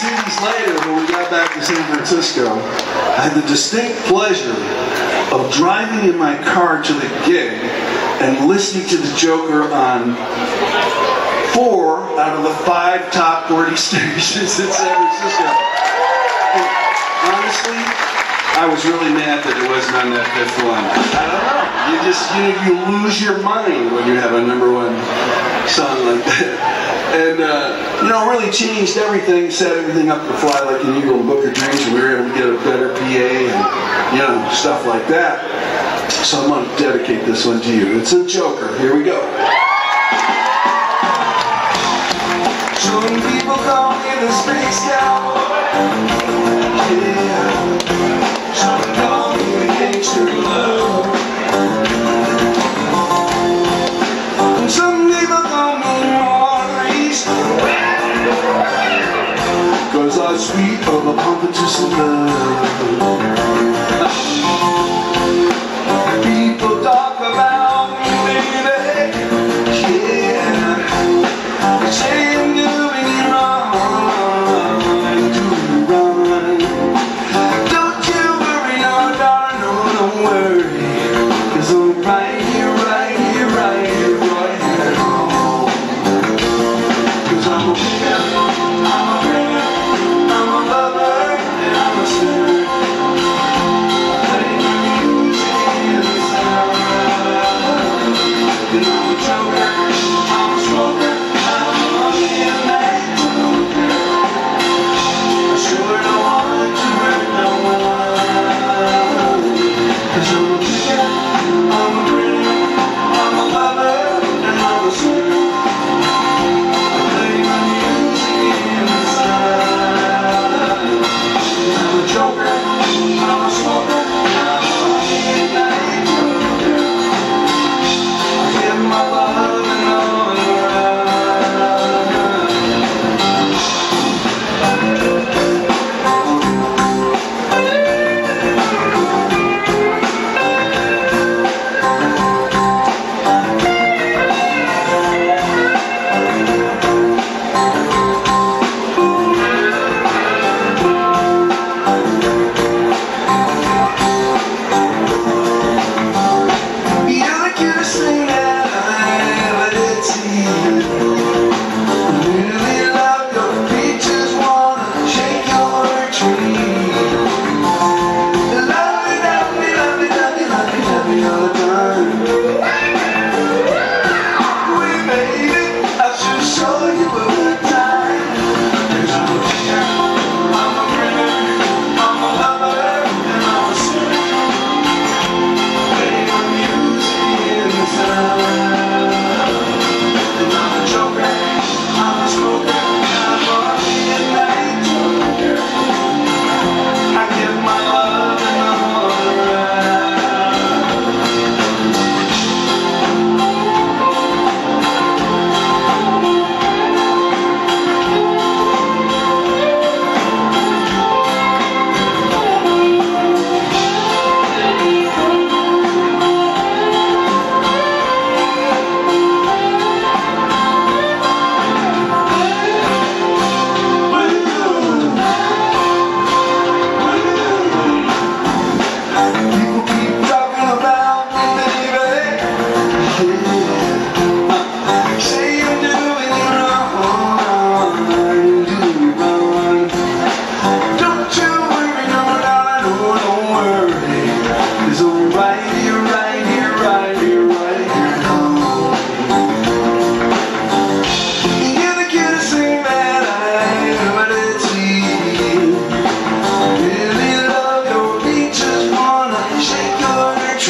cities later, when we got back to San Francisco, I had the distinct pleasure of driving in my car to the gig and listening to the Joker on four out of the five top 40 stations in San Francisco. And honestly, I was really mad that it wasn't on that fifth one. I don't know. You just, you know, you lose your mind when you have a number one song like that. And, uh, you know, really changed everything, set everything up to fly like an eagle and book of dreams, and we were able to get a better PA and, you know, stuff like that. So I'm going to dedicate this one to you. It's a joker. Here we go. Some people call me the space cowboy. Sweet of a competition love.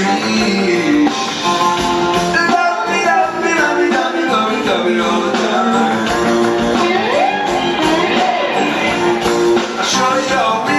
dream. Love me, love me, love me, love me, love me, love me. I show you.